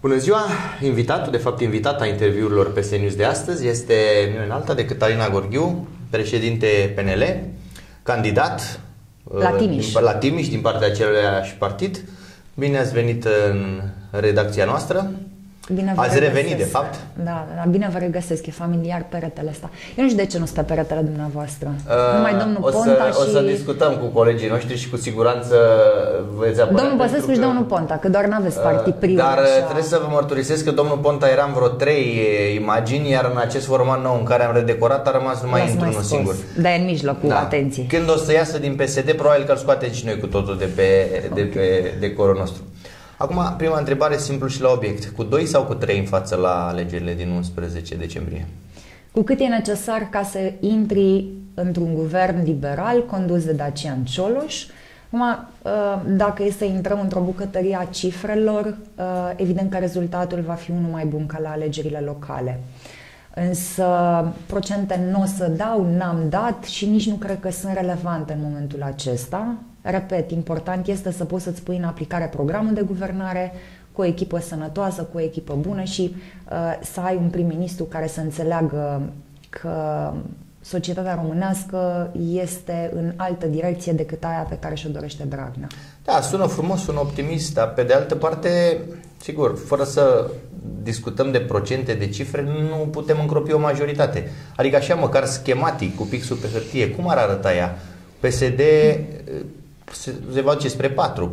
Bună ziua! Invitatul, de fapt invitata interviurilor pe News de astăzi este nimeni alta decât Alina Gorghiu, președinte PNL, candidat la Timiș, la Timiș din partea aceluiași partid. Bine ați venit în redacția noastră. Bine vă Ați regăsesc. revenit, de fapt. Da, da, bine vă regăsesc, e familiar peretele ăsta. Eu nu știu de ce nu stă peretele dumneavoastră. Uh, Numai domnul o să, Ponta și... O să discutăm cu colegii noștri și cu siguranță veți apărea. Domnul Băsescu și domnul Ponta, că doar n-aveți partid uh, privat. Dar așa. trebuie să vă mărturisesc că domnul Ponta era în vreo trei imagini, iar în acest format nou în care am redecorat a rămas numai într-unul singur. Da, în mijlocul, da. atenție. Când o să iasă din PSD, probabil că îl scoate și noi cu totul de pe, okay. de pe decorul nostru. Acum, prima întrebare simplu și la obiect. Cu 2 sau cu 3 în față la alegerile din 11 decembrie? Cu cât e necesar ca să intri într-un guvern liberal condus de Dacian Cioloș, Acum, dacă e să intrăm într-o bucătărie a cifrelor, evident că rezultatul va fi unul mai bun ca la alegerile locale. Însă procente nu o să dau, n-am dat și nici nu cred că sunt relevante în momentul acesta. Repet, important este să poți să-ți pui în aplicare programul de guvernare cu o echipă sănătoasă, cu o echipă bună și uh, să ai un prim-ministru care să înțeleagă că societatea românească este în altă direcție decât aia pe care și-o dorește Dragnea. Da, sună frumos, sună optimist, dar pe de altă parte, sigur, fără să discutăm de procente, de cifre, nu putem încropi o majoritate. Adică așa măcar schematic, cu pixul pe hârtie, cum ar arăta ea? PSD se, se va duce spre 4,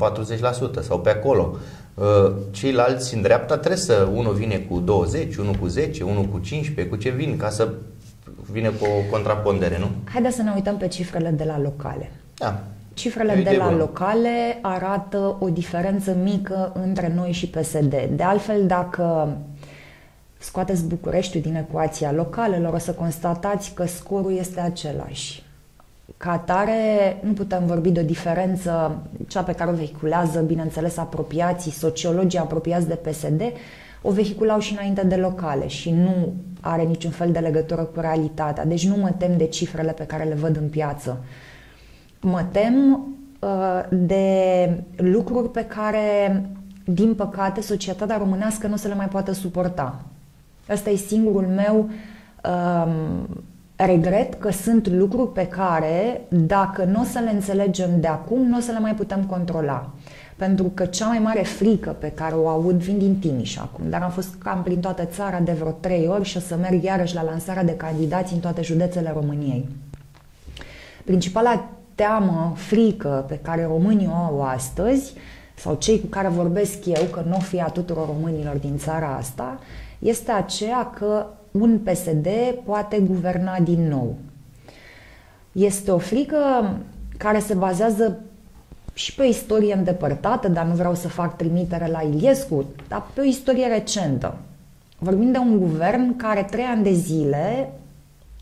40% sau pe acolo. Uh, ceilalți în dreapta trebuie să, unul vine cu 20, unul cu 10, unul cu 15, cu ce vin, ca să vine cu o contrapondere, nu? Haideți să ne uităm pe cifrele de la locale. Da. Cifrele de la locale arată o diferență mică între noi și PSD. De altfel, dacă scoateți Bucureștiul din ecuația localelor, o să constatați că scorul este același. Ca atare, nu putem vorbi de o diferență, cea pe care o vehiculează, bineînțeles, apropiații, sociologii apropiați de PSD, o vehiculau și înainte de locale și nu are niciun fel de legătură cu realitatea. Deci nu mă tem de cifrele pe care le văd în piață. Mă tem uh, de lucruri pe care, din păcate, societatea românească nu se le mai poate suporta. Ăsta e singurul meu uh, regret că sunt lucruri pe care, dacă nu o să le înțelegem de acum, nu o să le mai putem controla. Pentru că cea mai mare frică pe care o aud vin din Timiș acum, dar am fost cam prin toată țara de vreo trei ori și o să merg iarăși la lansarea de candidați în toate județele României. Principala teamă, frică pe care românii o au astăzi, sau cei cu care vorbesc eu, că nu o fi a tuturor românilor din țara asta, este aceea că un PSD poate guverna din nou. Este o frică care se bazează și pe o istorie îndepărtată, dar nu vreau să fac trimitere la Iliescu, dar pe o istorie recentă. Vorbim de un guvern care trei ani de zile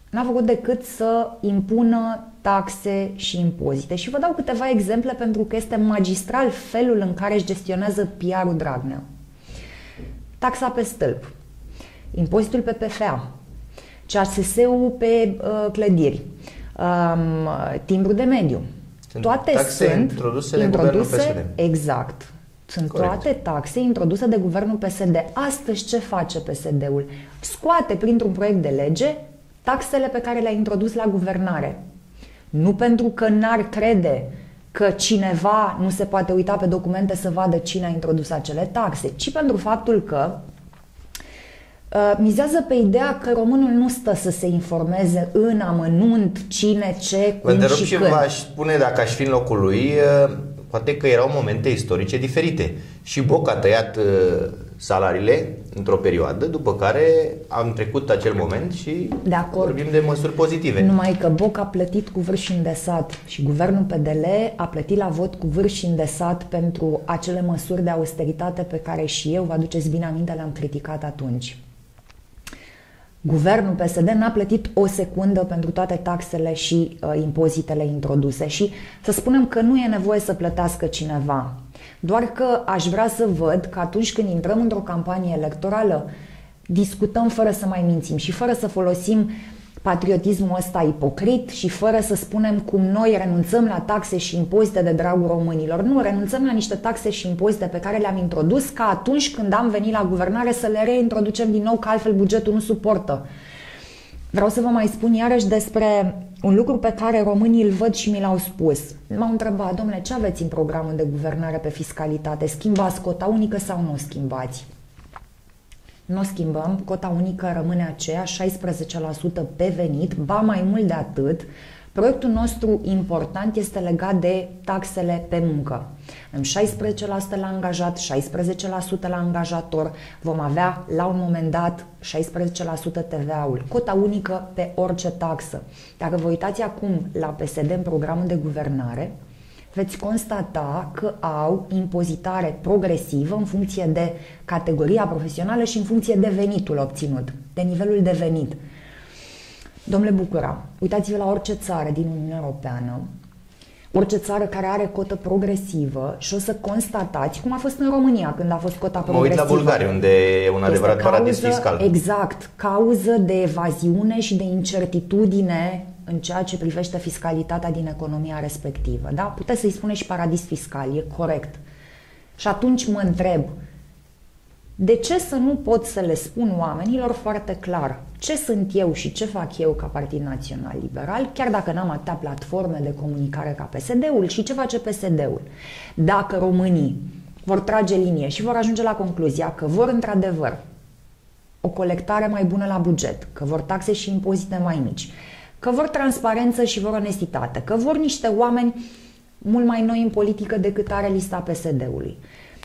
n-a făcut decât să impună taxe și impozite. Și vă dau câteva exemple pentru că este magistral felul în care își gestionează PR-ul Dragnea. Taxa pe stâlp, impozitul pe PFA, CSS-ul pe uh, clădiri, um, timbru de mediu. Sunt toate taxe sunt introduse, de introduse PSD. exact. Sunt Corect. toate taxe introduse de guvernul PSD. Astăzi ce face PSD-ul? Scoate printr-un proiect de lege taxele pe care le-a introdus la guvernare. Nu pentru că n-ar crede că cineva nu se poate uita pe documente să vadă cine a introdus acele taxe, ci pentru faptul că Uh, mizează pe ideea că românul nu stă să se informeze în amănunt cine, ce, cum Vă și, și când. v-aș spune, dacă aș fi în locul lui, uh, poate că erau momente istorice diferite. Și Boc a tăiat uh, salariile într-o perioadă, după care am trecut acel moment și De acord. vorbim de măsuri pozitive. Numai că Boc a plătit cu vârf și îndesat și guvernul PDL a plătit la vot cu vârf și îndesat pentru acele măsuri de austeritate pe care și eu, vă aduceți bine aminte, le-am criticat atunci. Guvernul PSD n-a plătit o secundă pentru toate taxele și uh, impozitele introduse și să spunem că nu e nevoie să plătească cineva. Doar că aș vrea să văd că atunci când intrăm într-o campanie electorală, discutăm fără să mai mințim și fără să folosim patriotismul ăsta ipocrit și fără să spunem cum noi renunțăm la taxe și impozite de dragul românilor. Nu, renunțăm la niște taxe și impozite pe care le-am introdus ca atunci când am venit la guvernare să le reintroducem din nou, că altfel bugetul nu suportă. Vreau să vă mai spun iarăși despre un lucru pe care românii îl văd și mi l-au spus. M-au întrebat, domnule, ce aveți în programul de guvernare pe fiscalitate? Schimbați cota unică sau nu o schimbați? Nu o schimbăm, cota unică rămâne aceea, 16% pe venit, ba mai mult de atât, Proiectul nostru important este legat de taxele pe muncă. În 16% la angajat, 16% la angajator. Vom avea la un moment dat 16% TVA-ul, cota unică pe orice taxă. Dacă vă uitați acum la PSD în programul de guvernare, veți constata că au impozitare progresivă în funcție de categoria profesională și în funcție de venitul obținut, de nivelul de venit. Domnule Bucura, uitați-vă la orice țară din Uniunea Europeană, orice țară care are cotă progresivă și o să constatați cum a fost în România când a fost cota progresivă. Mă uit la Bulgaria, unde e un adevărat cauză, paradis fiscal. Exact, cauză de evaziune și de incertitudine în ceea ce privește fiscalitatea din economia respectivă. Da? Puteți să-i spuneți și paradis fiscal, e corect. Și atunci mă întreb, de ce să nu pot să le spun oamenilor foarte clar ce sunt eu și ce fac eu ca Partid Național Liberal, chiar dacă n-am atâtea platforme de comunicare ca PSD-ul și ce face PSD-ul? Dacă românii vor trage linie și vor ajunge la concluzia că vor într-adevăr o colectare mai bună la buget, că vor taxe și impozite mai mici, că vor transparență și vor onestitate, că vor niște oameni mult mai noi în politică decât are lista PSD-ului,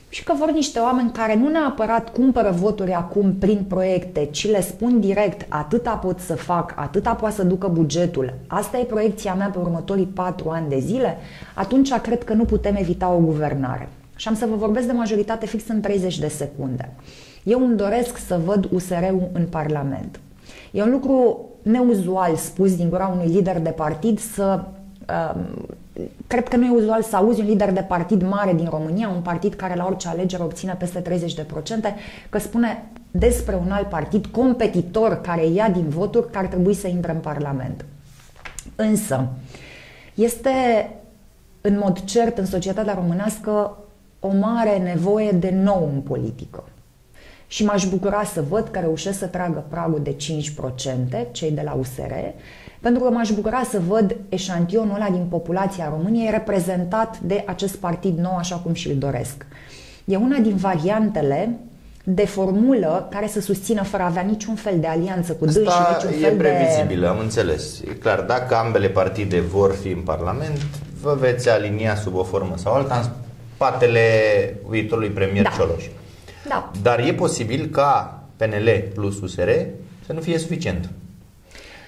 și că vor niște oameni care nu neapărat cumpără voturi acum prin proiecte, ci le spun direct atâta pot să fac, atâta poate să ducă bugetul, asta e proiecția mea pe următorii patru ani de zile, atunci cred că nu putem evita o guvernare. Și am să vă vorbesc de majoritate fix în 30 de secunde. Eu îmi doresc să văd USR-ul în Parlament. E un lucru neuzual spus din gura unui lider de partid să uh, cred că nu e uzual să auzi un lider de partid mare din România, un partid care la orice alegere obține peste 30%, că spune despre un alt partid competitor care ia din voturi că ar trebui să intre în Parlament. Însă, este în mod cert în societatea românească o mare nevoie de nou în politică. Și m-aș bucura să văd că reușesc să tragă pragul de 5%, cei de la USR, pentru că m-aș bucura să văd eșantionul ăla din populația României reprezentat de acest partid nou așa cum și-l doresc. E una din variantele de formulă care să susțină fără a avea niciun fel de alianță cu dâns și niciun fel e previzibil, de... am înțeles. E clar, dacă ambele partide vor fi în Parlament, vă veți alinia sub o formă sau alta în spatele viitorului premier da. Cioloș. Da. Dar e posibil ca PNL plus USR să nu fie suficient.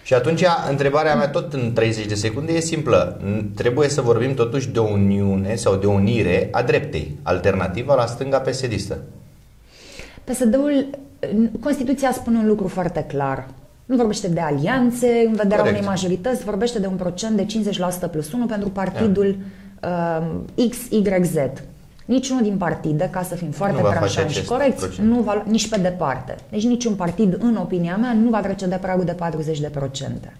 Și atunci, întrebarea mea tot în 30 de secunde e simplă. Trebuie să vorbim totuși de o uniune sau de o unire a dreptei, alternativa la stânga pesedistă. PSD-ul, Constituția spune un lucru foarte clar. Nu vorbește de alianțe în vederea Corect. unei majorități, vorbește de un procent de 50% plus 1 pentru partidul yeah. uh, XYZ. Niciunul din partide, ca să fim foarte tranșanți și corecți, nu va, nici pe departe. Deci niciun partid, în opinia mea, nu va trece de pragul de 40%.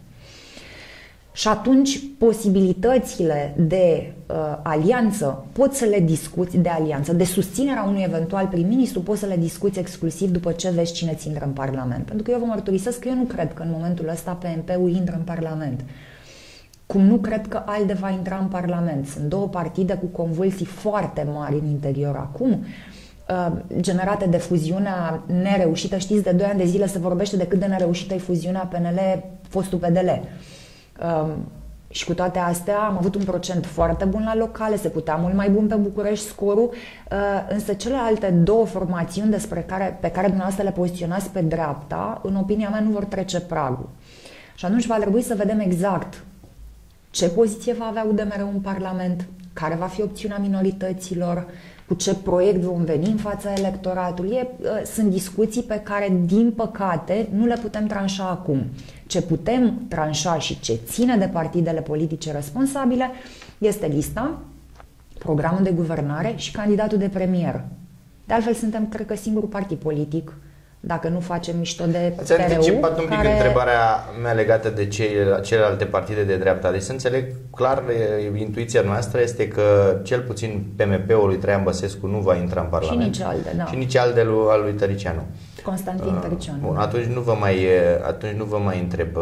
Și atunci posibilitățile de uh, alianță pot să le discuți, de alianță, de susținerea unui eventual prim-ministru, poți să le discuți exclusiv după ce vezi cine ți intră în Parlament. Pentru că eu vă mărturisesc că eu nu cred că în momentul ăsta PNP-ul intră în Parlament. Cum nu cred că ALDE va intra în Parlament. Sunt două partide cu convulsii foarte mari în interior acum, uh, generate de fuziunea nereușită. Știți, de 2 ani de zile se vorbește de cât de nereușită e fuziunea PNL, fostul PDL. Um, și cu toate astea am avut un procent foarte bun la locale, se putea mult mai bun pe București scorul, uh, însă celelalte două formațiuni despre care, pe care dumneavoastră le poziționați pe dreapta, în opinia mea nu vor trece pragul. Și atunci va trebui să vedem exact ce poziție va avea UDMR în Parlament, care va fi opțiunea minorităților, cu ce proiect vom veni în fața electoratului. E, ă, sunt discuții pe care, din păcate, nu le putem tranșa acum. Ce putem tranșa și ce ține de partidele politice responsabile este lista, programul de guvernare și candidatul de premier. De altfel, suntem, cred că, singurul partid politic dacă nu facem mișto de Ați PRU, anticipat un pic care... întrebarea mea legată de celelalte partide de dreapta. Deci să înțeleg clar, intuiția noastră este că cel puțin PMP-ul lui Traian Băsescu nu va intra în Parlament. Și nici ALDE, da. Și nici ALDE lui, al lui Tăricianu. Constantin uh, Tăricianu. Bun, atunci nu vă mai, atunci nu vă mai întreb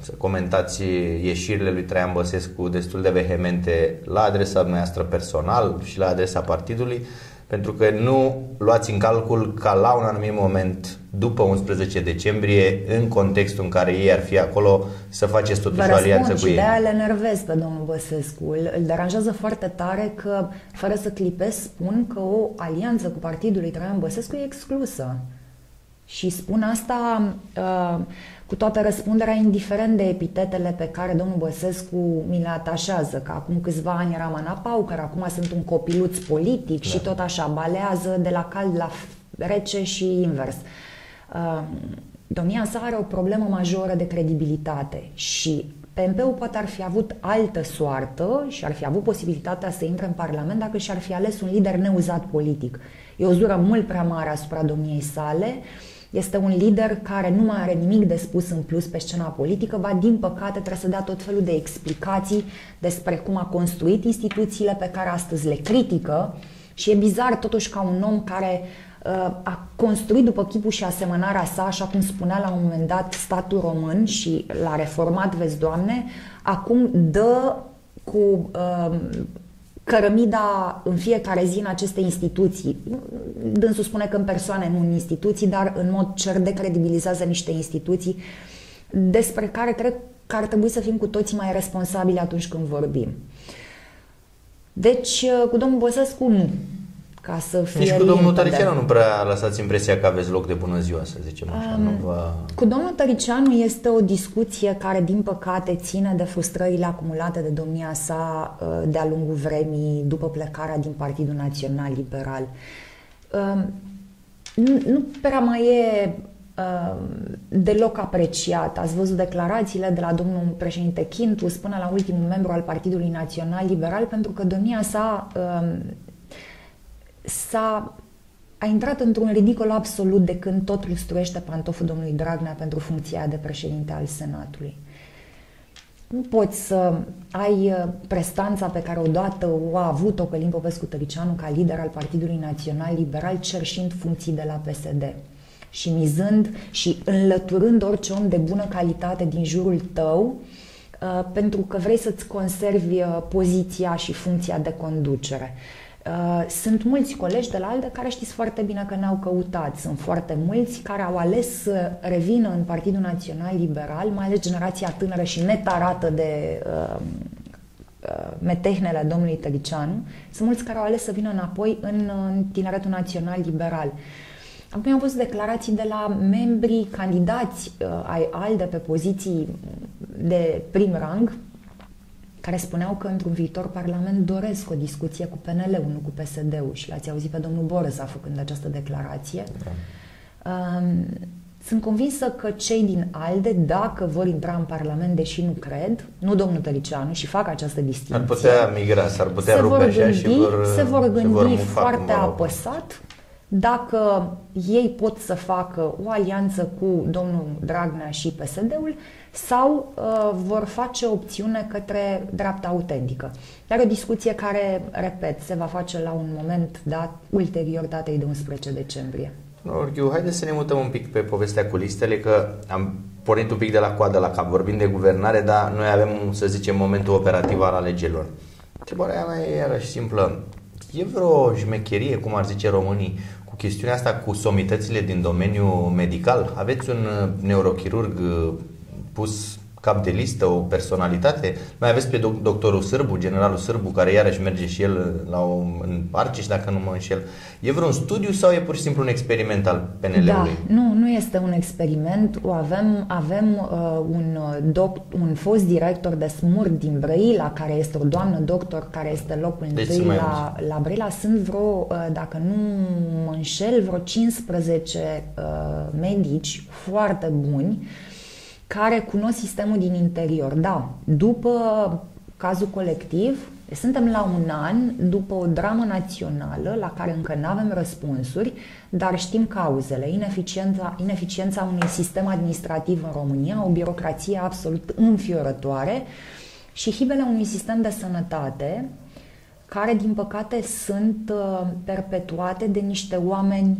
să comentați ieșirile lui Traian Băsescu destul de vehemente la adresa noastră personal și la adresa partidului pentru că nu luați în calcul ca la un anumit moment după 11 decembrie, în contextul în care ei ar fi acolo, să faceți totuși o alianță cu ei. de-aia le nervez pe domnul Băsescu. Îl, îl deranjează foarte tare că, fără să clipesc, spun că o alianță cu partidul lui Traian Băsescu e exclusă. Și spun asta uh, cu toată răspunderea, indiferent de epitetele pe care domnul Băsescu mi le atașează, că acum câțiva ani era Manapau, că acum sunt un copiluț politic da. și tot așa, balează de la cald la rece și invers. Uh, domnia sa are o problemă majoră de credibilitate și PMP-ul poate ar fi avut altă soartă și ar fi avut posibilitatea să intre în Parlament dacă și-ar fi ales un lider neuzat politic. E o zură mult prea mare asupra domniei sale. Uh, este un lider care nu mai are nimic de spus în plus pe scena politică, va din păcate trebuie să dea tot felul de explicații despre cum a construit instituțiile pe care astăzi le critică. Și e bizar totuși ca un om care uh, a construit după chipul și asemănarea sa, așa cum spunea la un moment dat statul român și l-a reformat, vezi, Doamne, acum dă cu uh, cărămida în fiecare zi în aceste instituții. Dânsul spune că în persoane, nu în instituții, dar în mod cer decredibilizează niște instituții despre care cred că ar trebui să fim cu toții mai responsabili atunci când vorbim. Deci, cu domnul Băsescu, nu ca să fie Nici cu domnul Tăricianu nu prea lăsați impresia că aveți loc de bună ziua, să zicem așa. Um, nu vă... Cu domnul Tăricianu este o discuție care, din păcate, ține de frustrările acumulate de domnia sa uh, de-a lungul vremii după plecarea din Partidul Național Liberal. Um, nu, nu prea mai e um, deloc apreciat. Ați văzut declarațiile de la domnul președinte Chintu până la ultimul membru al Partidului Național Liberal, pentru că domnia sa s-a a intrat într-un ridicol absolut de când tot lustruiește pantoful domnului Dragnea pentru funcția de președinte al Senatului. Nu poți să ai uh, prestanța pe care odată o a avut-o Călim Popescu Tăricianu ca lider al Partidului Național Liberal cerșind funcții de la PSD și mizând și înlăturând orice om de bună calitate din jurul tău uh, pentru că vrei să-ți conservi uh, poziția și funcția de conducere. Uh, sunt mulți colegi de la ALDE care știți foarte bine că ne-au căutat. Sunt foarte mulți care au ales să revină în Partidul Național Liberal, mai ales generația tânără și netarată de uh, uh, metehnele domnului Tăricianu. Sunt mulți care au ales să vină înapoi în, în Tineretul Național Liberal. Acum am văzut declarații de la membrii candidați uh, ai ALDE pe poziții de prim rang, care spuneau că într-un viitor Parlament doresc o discuție cu PNL-ul, nu cu PSD-ul și l-ați auzit pe domnul Borza făcând această declarație. Da. Um, sunt convinsă că cei din ALDE, dacă vor intra în Parlament, deși nu cred, nu domnul Tăricianu, și fac această distinție. Ar putea migra, s-ar putea se rupe vor gândi, așa și vor, se vor gândi se vor foarte apăsat dacă ei pot să facă o alianță cu domnul Dragnea și PSD-ul sau uh, vor face opțiune către dreapta autentică. Dar o discuție care, repet, se va face la un moment dat, ulterior datei de 11 decembrie. Orghiu, haideți să ne mutăm un pic pe povestea cu listele, că am pornit un pic de la coadă la cap, vorbim de guvernare, dar noi avem, să zicem, momentul operativ al alegerilor. Întrebarea mea e iarăși simplă. E vreo șmecherie, cum ar zice românii, cu chestiunea asta cu somitățile din domeniul medical? Aveți un uh, neurochirurg uh, pus cap de listă, o personalitate. Mai aveți pe doctorul Sârbu, generalul Sârbu, care iarăși merge și el la o, în Argeș, dacă nu mă înșel. E vreun studiu sau e pur și simplu un experiment al PNL-ului? Da, nu, nu este un experiment. O avem avem uh, un, uh, doc, un fost director de SMUR din Brăila, care este o doamnă doctor, care este locul deci întâi la, la Brăila. Sunt vreo, uh, dacă nu mă înșel, vreo 15 uh, medici foarte buni care cunosc sistemul din interior. Da, după cazul colectiv, Deci suntem la un an după o dramă națională la care încă nu avem răspunsuri, dar știm cauzele. Ineficiența, ineficiența unui sistem administrativ în România, o birocrație absolut înfiorătoare și hibele unui sistem de sănătate care, din păcate, sunt uh, perpetuate de niște oameni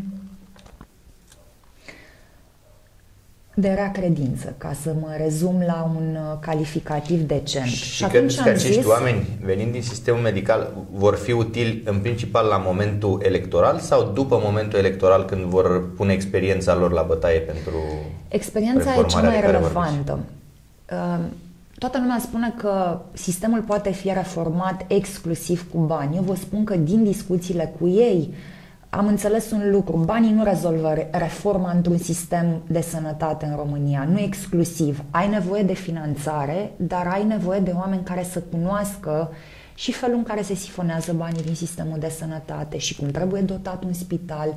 de rea credință, ca să mă rezum la un uh, calificativ decent. Și, și credeți că acești zis, oameni, venind din sistemul medical, vor fi utili în principal la momentul electoral sau după momentul electoral când vor pune experiența lor la bătaie pentru Experiența e cea mai relevantă. Uh, toată lumea spune că sistemul poate fi reformat exclusiv cu bani. Eu vă spun că din discuțiile cu ei, am înțeles un lucru, banii nu rezolvă reforma într-un sistem de sănătate în România, nu exclusiv. Ai nevoie de finanțare, dar ai nevoie de oameni care să cunoască și felul în care se sifonează banii din sistemul de sănătate și cum trebuie dotat un spital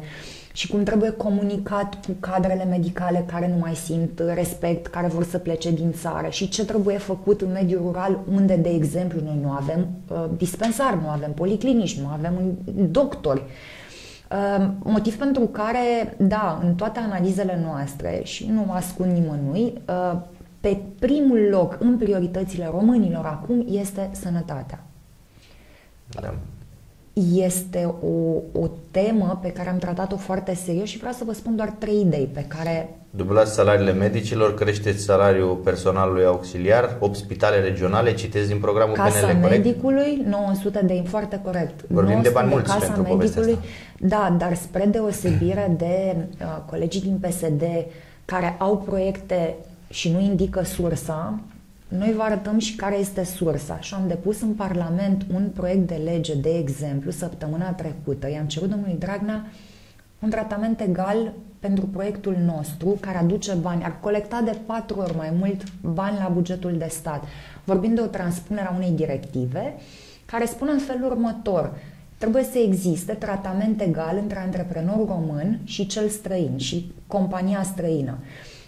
și cum trebuie comunicat cu cadrele medicale care nu mai simt respect, care vor să plece din țară și ce trebuie făcut în mediul rural unde, de exemplu, noi nu avem uh, dispensar, nu avem policlinici, nu avem doctori. Ehm, motiv pentru care, da, în toate analizele noastre și nu ascund nimănui, ehm, pe primul loc în prioritățile românilor acum este sănătatea. Da. Este o, o temă pe care am tratat-o foarte serios și vreau să vă spun doar trei idei pe care Dublați salariile medicilor, creșteți salariul personalului auxiliar, 8 spitale regionale, citesc din programul Casa PNL, corect? medicului, 900 de foarte corect. Vorbim de bani mulți Casa pentru medicului, asta. Da, dar spre deosebire de uh, colegii din PSD care au proiecte și nu indică sursa, noi vă arătăm și care este sursa. Și am depus în Parlament un proiect de lege, de exemplu, săptămâna trecută. I-am cerut domnului Dragnea un tratament egal pentru proiectul nostru, care aduce bani, ar colecta de patru ori mai mult bani la bugetul de stat. Vorbim de o transpunere a unei directive care spune în felul următor. Trebuie să existe tratament egal între antreprenorul român și cel străin și compania străină.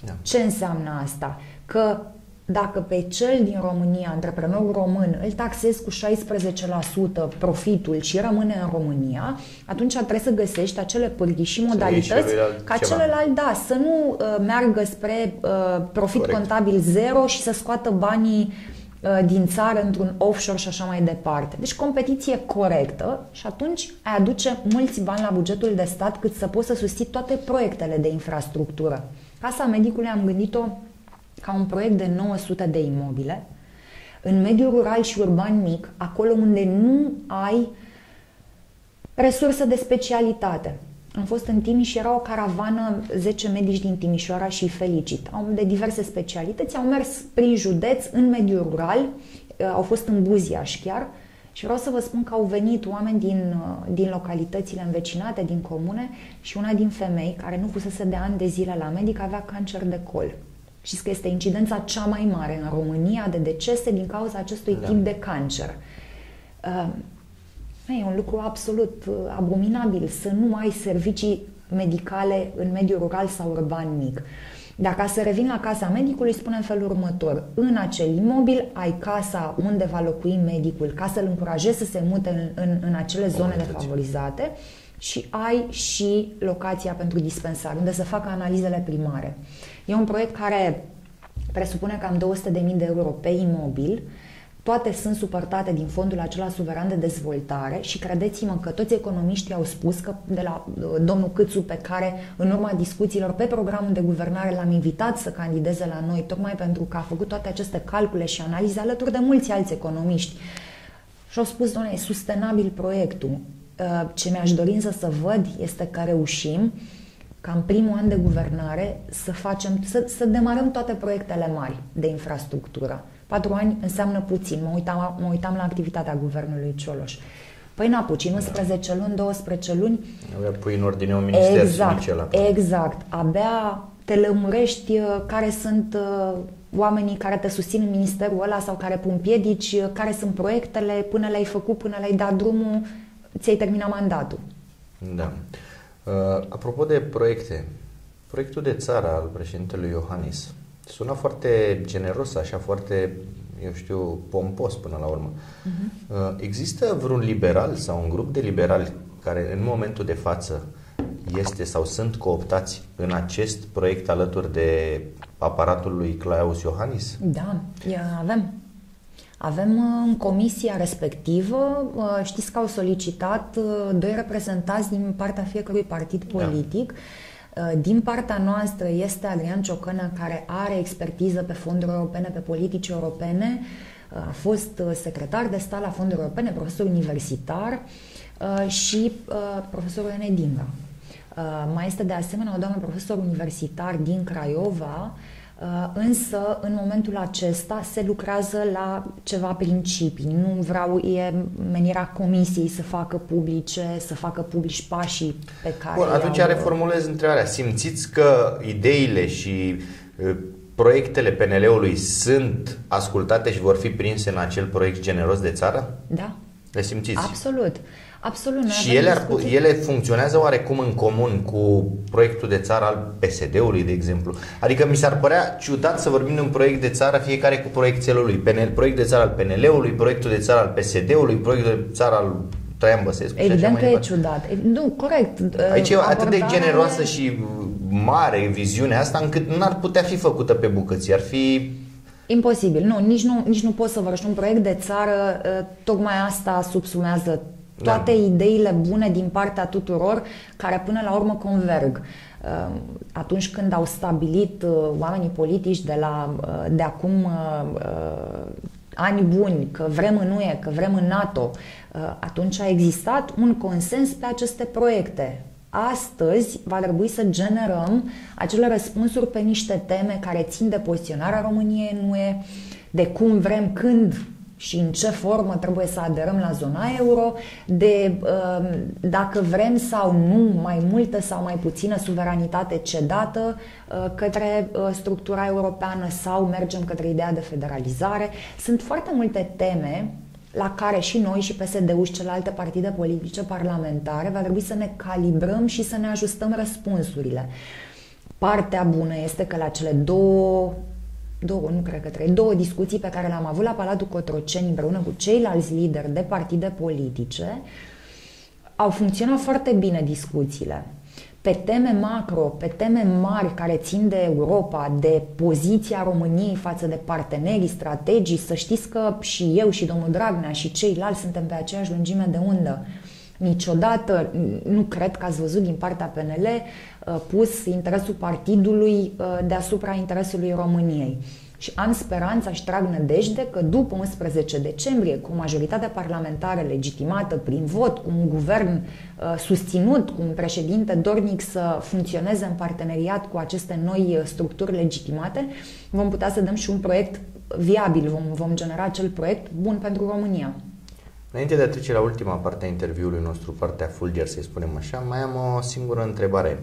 Da. Ce înseamnă asta? Că dacă pe cel din România, antreprenorul român, îl taxezi cu 16% profitul și rămâne în România, atunci trebuie să găsești acele pârghii și modalități ca ceva. celălalt, da, să nu uh, meargă spre uh, profit Corect. contabil zero și să scoată banii uh, din țară într-un offshore și așa mai departe. Deci competiție corectă și atunci ai aduce mulți bani la bugetul de stat cât să poți să susții toate proiectele de infrastructură. Casa medicului am gândit-o ca un proiect de 900 de imobile, în mediul rural și urban mic, acolo unde nu ai resurse de specialitate. Am fost în Timiș și era o caravană, 10 medici din Timișoara și felicit. Au de diverse specialități, au mers prin județ, în mediul rural, uh, au fost în Buziaș chiar, și vreau să vă spun că au venit oameni din, uh, din localitățile învecinate, din comune și una din femei care nu fusese de ani de zile la medic avea cancer de col. Știți că este incidența cea mai mare în România de decese din cauza acestui da. tip de cancer. Uh, e un lucru absolut uh, abominabil să nu ai servicii medicale în mediul rural sau urban mic. Dacă să revin la casa medicului, spune în felul următor. În acel imobil ai casa unde va locui medicul ca să-l încurajezi să se mute în, în, în acele zone defavorizate și ai și locația pentru dispensar, unde să facă analizele primare. E un proiect care presupune cam 200.000 de euro pe imobil, toate sunt suportate din fondul acela suveran de dezvoltare și credeți-mă că toți economiștii au spus că de la uh, domnul Câțu pe care în urma discuțiilor pe programul de guvernare l-am invitat să candideze la noi tocmai pentru că a făcut toate aceste calcule și analize alături de mulți alți economiști și au spus, doamne, e sustenabil proiectul. Uh, ce mi-aș dori să să văd este că reușim ca în primul an de guvernare să facem, să, să demarăm toate proiectele mari de infrastructură. Patru ani înseamnă puțin. Mă uitam, mă uitam la activitatea guvernului Cioloș. Păi n-a puțin, 11 luni, 12 luni. Abia pui în ordine un minister exact, exact. Abia te lămurești uh, care sunt uh, oamenii care te susțin în ministerul ăla sau care pun piedici, uh, care sunt proiectele, până le-ai făcut, până le-ai dat drumul, ți-ai terminat mandatul. Da. Uh, apropo de proiecte, proiectul de țară al președintelui Iohannis sună foarte generos, așa foarte eu știu, pompos până la urmă. Uh-huh. Există vreun liberal sau un grup de liberali care în momentul de față este sau sunt cooptați în acest proiect alături de aparatul lui Claus Iohannis? Da, avem. Avem uh, în comisia respectivă, uh, știți că au solicitat uh, doi reprezentanți din partea fiecărui partid da. politic. Da. Din partea noastră este Adrian Ciocănă, care are expertiză pe fonduri europene, pe politici europene, a fost secretar de stat la fonduri europene, profesor universitar și profesorul Enedinga. Mai este de asemenea o doamnă profesor universitar din Craiova, Uh, însă, în momentul acesta, se lucrează la ceva principii. Nu vreau, e menirea comisiei să facă publice, să facă publici pașii pe care... Bun, atunci au... reformulez întrebarea. Simțiți că ideile și uh, proiectele PNL-ului sunt ascultate și vor fi prinse în acel proiect generos de țară? Da. Le simțiți? Absolut. Absolut. Și ele, ar, ele funcționează oarecum în comun cu proiectul de țară al PSD-ului, de exemplu? Adică mi s-ar părea ciudat să vorbim de un proiect de țară fiecare cu proiectele lui. PNL, proiect de țară al PNL-ului, proiectul de țară al PSD-ului, proiectul de țară al Traian Băsescu. Evident că e ciudat. Nu, corect. Aici e atât de generoasă și mare viziunea asta încât nu ar putea fi făcută pe bucăți. Ar fi Imposibil. Nu, nici nu, nici nu poți să vorbești. Un proiect de țară, ă, tocmai asta subsumează toate da. ideile bune din partea tuturor care până la urmă converg. Uh, atunci când au stabilit uh, oamenii politici de, la, uh, de acum ani buni, că vrem în UE, că vrem în NATO, atunci a existat un consens pe aceste proiecte. Astăzi va trebui să generăm acele răspunsuri pe niște teme care țin de poziționarea României în UE, de cum vrem, când și în ce formă trebuie să aderăm la zona euro, de um, dacă vrem sau nu mai multă sau mai puțină suveranitate cedată uh, către uh, structura europeană sau mergem către ideea de federalizare. Sunt foarte multe teme la care și noi și PSD-ul și celelalte partide politice parlamentare va trebui să ne calibrăm și să ne ajustăm răspunsurile. Partea bună este că la cele două două, nu cred că trei, două discuții pe care le-am avut la Palatul Cotroceni împreună cu ceilalți lideri de partide politice, au funcționat foarte bine discuțiile. Pe teme macro, pe teme mari care țin de Europa, de poziția României față de partenerii strategii, să știți că și eu și domnul Dragnea și ceilalți suntem pe aceeași lungime de undă. Niciodată, nu cred că ați văzut din partea PNL, uh, pus interesul partidului uh, deasupra interesului României. Și am speranța și trag nădejde că după 11 decembrie, cu majoritatea parlamentară legitimată prin vot, cu un guvern uh, susținut, cu un președinte dornic să funcționeze în parteneriat cu aceste noi structuri legitimate, vom putea să dăm și un proiect viabil, vom, vom genera acel proiect bun pentru România. Înainte de a trece la ultima parte a interviului nostru, partea fulger, să-i spunem așa, mai am o singură întrebare.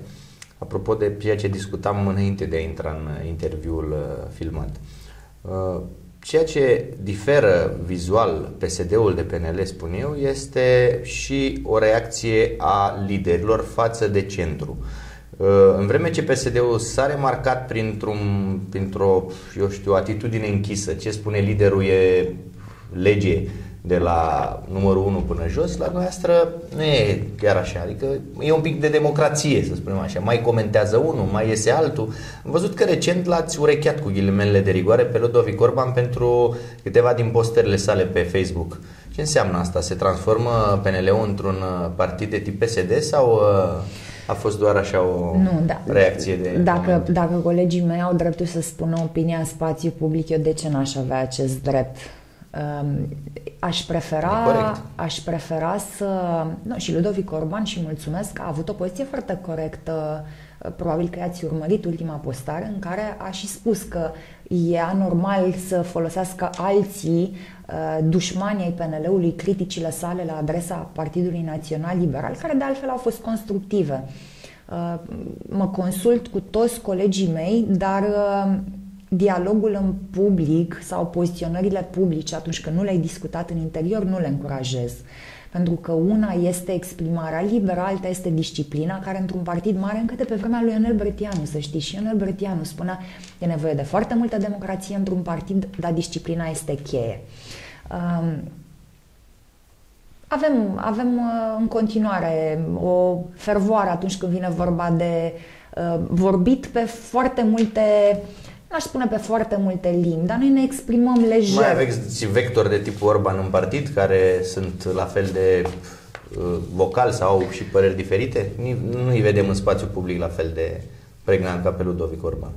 Apropo de ceea ce discutam înainte de a intra în interviul uh, filmat. Uh, ceea ce diferă vizual PSD-ul de PNL, spun eu, este și o reacție a liderilor față de centru. Uh, în vreme ce PSD-ul s-a remarcat printr-un, printr-o, eu știu, atitudine închisă, ce spune liderul e lege, de la numărul 1 până jos, la noastră nu e chiar așa. Adică e un pic de democrație, să spunem așa. Mai comentează unul, mai iese altul. Am văzut că recent l-ați urecheat cu ghilimele de rigoare pe Ludovic Orban pentru câteva din postările sale pe Facebook. Ce înseamnă asta? Se transformă PNL-ul într-un partid de tip PSD sau uh, a fost doar așa o nu, da, reacție de... Dacă, dacă colegii mei au dreptul să spună opinia în spațiu public, eu de ce n-aș avea acest drept? Aș prefera, aș prefera să... Nu, și Ludovic Orban, și mulțumesc, a avut o poziție foarte corectă. Probabil că ați urmărit ultima postare în care a și spus că e anormal să folosească alții uh, dușmanii ai PNL-ului criticile sale la adresa Partidului Național Liberal, care de altfel au fost constructive. Uh, mă consult cu toți colegii mei, dar uh, dialogul în public sau poziționările publice atunci când nu le-ai discutat în interior, nu le încurajez. Pentru că una este exprimarea liberă, alta este disciplina, care într-un partid mare, încă de pe vremea lui Ionel Brătianu, să știi, și Ionel Brătianu spunea, e nevoie de foarte multă democrație într-un partid, dar disciplina este cheie. Um, avem, avem uh, în continuare o fervoare atunci când vine vorba de uh, vorbit pe foarte multe n-aș spune pe foarte multe limbi, dar noi ne exprimăm lejer. Mai aveți vectori de tip Orban în partid care sunt la fel de uh, vocal sau au și păreri diferite? Nu îi vedem în spațiu public la fel de pregnant ca pe Ludovic Orban.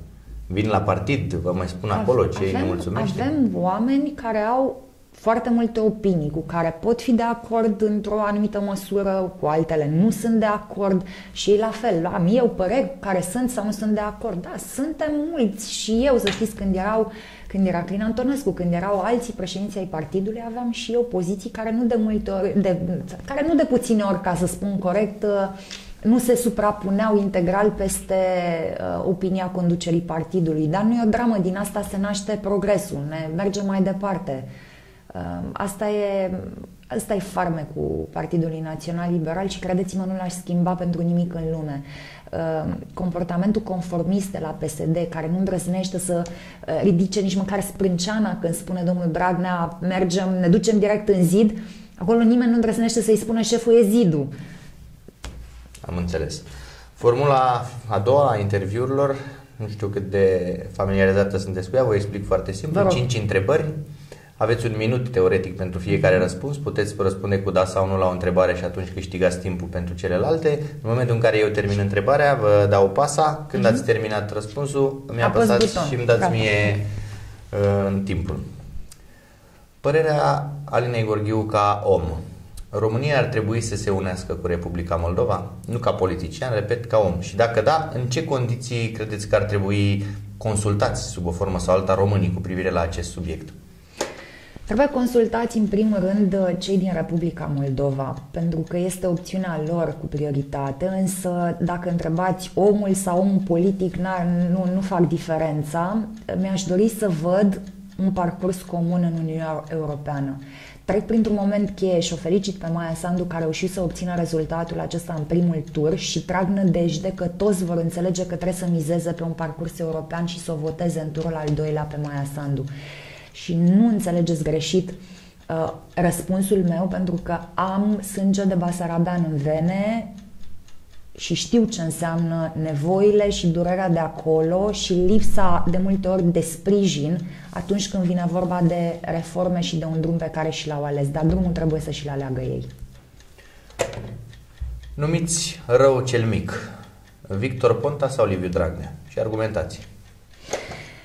Vin la partid, vă mai spun acolo ce îi nemulțumește? Avem oameni care au foarte multe opinii cu care pot fi de acord într-o anumită măsură, cu altele nu sunt de acord și ei la fel, am eu păreri care sunt sau nu sunt de acord. Da, suntem mulți și eu, să știți, când erau când era Crin Antonescu, când erau alții președinții ai partidului, aveam și eu poziții care nu de multe ori, de, care nu de puține ori, ca să spun corect, nu se suprapuneau integral peste uh, opinia conducerii partidului. Dar nu e o dramă, din asta se naște progresul, ne mergem mai departe. Ehm, asta e, asta e farmecul Partidului Național Liberal și credeți-mă, nu l-aș schimba pentru nimic în lume. Ehm, comportamentul conformist de la PSD, care nu îndrăznește să eh, ridice nici măcar sprânceana când spune domnul Dragnea, mergem, ne ducem direct în zid, acolo nimeni nu îndrăznește să-i spună șeful e zidul. Am înțeles. Formula a doua a interviurilor, nu știu cât de familiarizată sunteți cu ea, vă explic foarte simplu. Cinci întrebări, aveți un minut teoretic pentru fiecare răspuns, puteți răspunde cu da sau nu la o întrebare și atunci câștigați timpul pentru celelalte. În momentul în care eu termin întrebarea, vă dau pasa. Când uh-huh. ați terminat răspunsul, îmi apăsați și îmi dați Gata. mie uh, timpul. Părerea Alinei Gorghiu ca om. România ar trebui să se unească cu Republica Moldova? Nu ca politician, repet, ca om. Și dacă da, în ce condiții credeți că ar trebui consultați sub o formă sau alta românii cu privire la acest subiect? Trebuie consultați în primul rând cei din Republica Moldova, pentru că este opțiunea lor cu prioritate, însă dacă întrebați omul sau omul politic, nu, nu fac diferența. Mi-aș dori să văd un parcurs comun în Uniunea Europeană. Trec printr-un moment cheie și o felicit pe Maia Sandu care a reușit să obțină rezultatul acesta în primul tur și trag nădejde că toți vor înțelege că trebuie să mizeze pe un parcurs european și să o voteze în turul al doilea pe Maia Sandu și nu înțelegeți greșit uh, răspunsul meu pentru că am sânge de basarabean în vene și știu ce înseamnă nevoile și durerea de acolo și lipsa de multe ori de sprijin atunci când vine vorba de reforme și de un drum pe care și l-au ales, dar drumul trebuie să și-l aleagă ei. Numiți rău cel mic, Victor Ponta sau Liviu Dragnea? Și argumentați.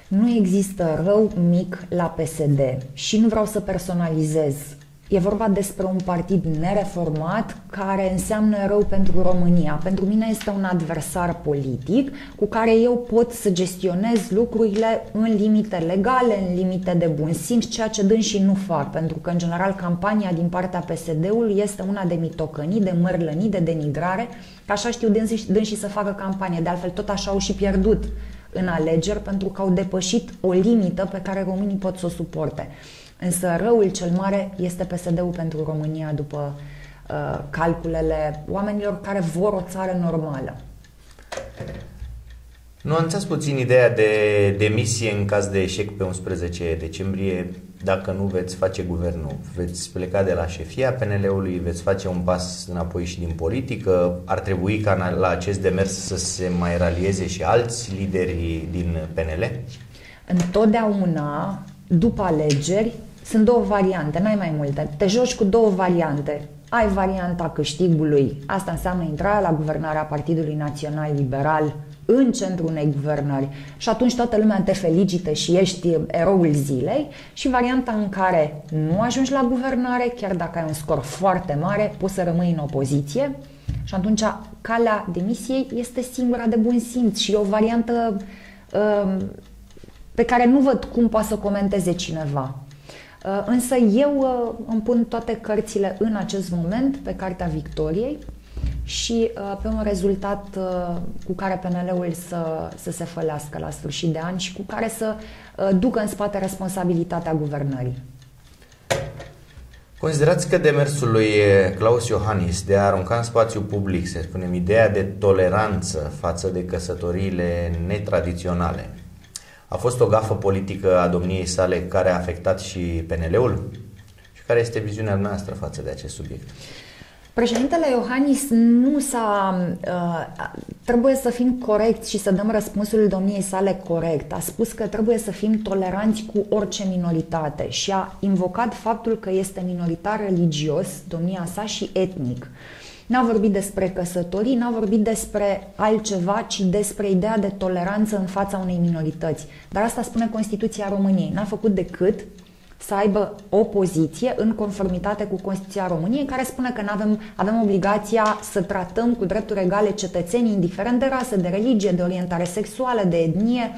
Nu există rău mic la PSD și nu vreau să personalizez. E vorba despre un partid nereformat care înseamnă rău pentru România. Pentru mine este un adversar politic cu care eu pot să gestionez lucrurile în limite legale, în limite de bun simț, ceea ce și nu fac, pentru că, în general, campania din partea PSD-ului este una de mitocănii, de mărlănii, de denigrare, că așa știu și să facă campanie. De altfel, tot așa au și pierdut în alegeri pentru că au depășit o limită pe care românii pot să o suporte. Însă răul cel mare este PSD-ul pentru România după uh, calculele oamenilor care vor o țară normală. Nuanțați puțin ideea de demisie în caz de eșec pe 11 decembrie dacă nu veți face guvernul, veți pleca de la șefia PNL-ului, veți face un pas înapoi și din politică, ar trebui ca la acest demers să se mai ralieze și alți lideri din PNL? Întotdeauna, după alegeri, sunt două variante, n-ai mai multe. Te joci cu două variante. Ai varianta câștigului, asta înseamnă intrarea la guvernarea Partidului Național Liberal în centrul unei guvernări. Și atunci toată lumea te felicită și ești eroul zilei și varianta în care nu ajungi la guvernare, chiar dacă ai un scor foarte mare, poți să rămâi în opoziție. Și atunci calea demisiei este singura de bun simț și e o variantă uh, pe care nu văd cum poate să comenteze cineva. Uh, însă eu uh, îmi pun toate cărțile în acest moment pe Cartea Victoriei și uh, pe un rezultat uh, cu care PNL-ul să, să se fălească la sfârșit de an și cu care să uh, ducă în spate responsabilitatea guvernării. Considerați că demersul lui Claus Iohannis de a arunca în spațiu public, să spunem, ideea de toleranță față de căsătoriile netradiționale, a fost o gafă politică a domniei sale care a afectat și PNL-ul? Și care este viziunea noastră față de acest subiect? Președintele Iohannis nu s-a... Uh, trebuie să fim corecți și să dăm răspunsul domniei sale corect. A spus că trebuie să fim toleranți cu orice minoritate și a invocat faptul că este minoritar religios, domnia sa, și etnic. N-a vorbit despre căsătorii, n-a vorbit despre altceva, ci despre ideea de toleranță în fața unei minorități. Dar asta spune Constituția României. N-a făcut decât să aibă o poziție în conformitate cu Constituția României, care spune că avem, avem obligația să tratăm cu drepturi egale cetățenii, indiferent de rasă, de religie, de orientare sexuală, de etnie,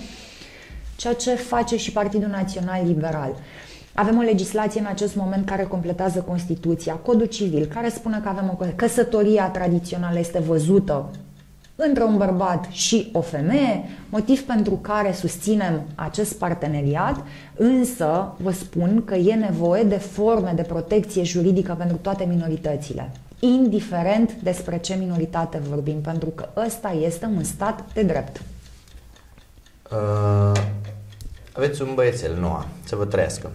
ceea ce face și Partidul Național Liberal. Avem o legislație în acest moment care completează Constituția, Codul Civil, care spune că avem o căsătoria tradițională este văzută între un bărbat și o femeie, motiv pentru care susținem acest parteneriat, însă vă spun că e nevoie de forme de protecție juridică pentru toate minoritățile, indiferent despre ce minoritate vorbim, pentru că ăsta este un stat de drept. Uh, aveți un băiețel, Noa, să vă trăiască.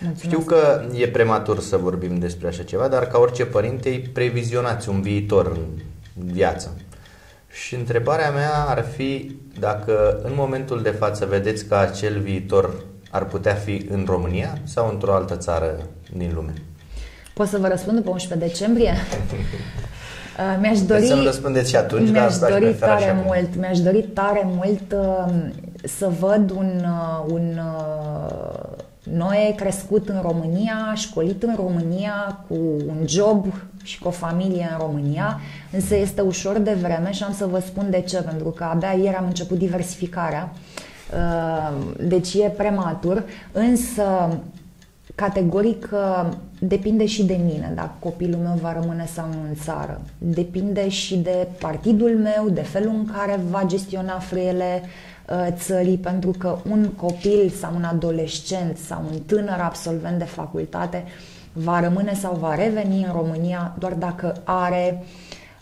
Mulțumesc. Știu că e prematur să vorbim despre așa ceva, dar ca orice părinte previzionați un viitor în viață. Și întrebarea mea ar fi dacă în momentul de față vedeți că acel viitor ar putea fi în România sau într-o altă țară din lume. Pot să vă răspund după 11 decembrie? Uh, mi-aș dori, să răspundeți și atunci, mi-aș dar dori tare așa mult, mi-aș dori tare mult uh, să văd un, uh, un uh, Noe crescut în România, școlit în România, cu un job și cu o familie în România, însă este ușor de vreme și am să vă spun de ce, pentru că abia ieri am început diversificarea, uh, deci e prematur, însă categoric uh, depinde și de mine dacă copilul meu va rămâne sau nu în țară. Depinde și de partidul meu, de felul în care va gestiona frâiele uh, țării, pentru că un copil sau un adolescent sau un tânăr absolvent de facultate va rămâne sau va reveni în România doar dacă are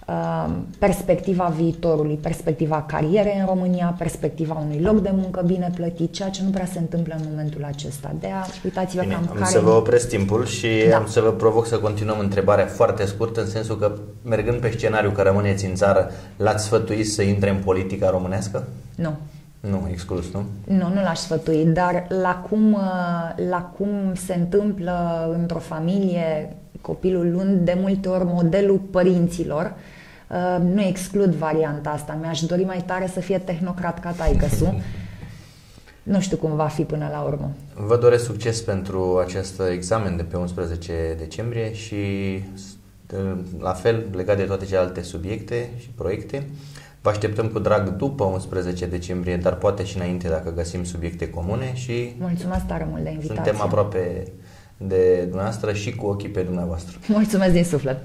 uh, perspectiva viitorului, perspectiva carierei în România, perspectiva unui loc de muncă bine plătit, ceea ce nu prea se întâmplă în momentul acesta. De a uitați-vă Bine, cam am care... să vă opresc timpul și da. am să vă provoc să continuăm întrebarea foarte scurtă, în sensul că, mergând pe scenariu că rămâneți în țară, l-ați sfătuit să intre în politica românească? Nu. Nu, exclus, nu? Nu, nu l-aș sfătui, dar la cum, uh, la cum se întâmplă într-o familie copilul luând de multe ori modelul părinților, uh, nu exclud varianta asta. Mi-aș dori mai tare să fie tehnocrat ca taicăsu. nu știu cum va fi până la urmă. Vă doresc succes pentru acest examen de pe 11 decembrie și uh, la fel legat de toate celelalte subiecte și proiecte. Vă așteptăm cu drag după 11 decembrie, dar poate și înainte dacă găsim subiecte comune și Mulțumesc tare mult de invitație. Suntem aproape de dumneavoastră și cu ochii pe dumneavoastră. Mulțumesc din suflet.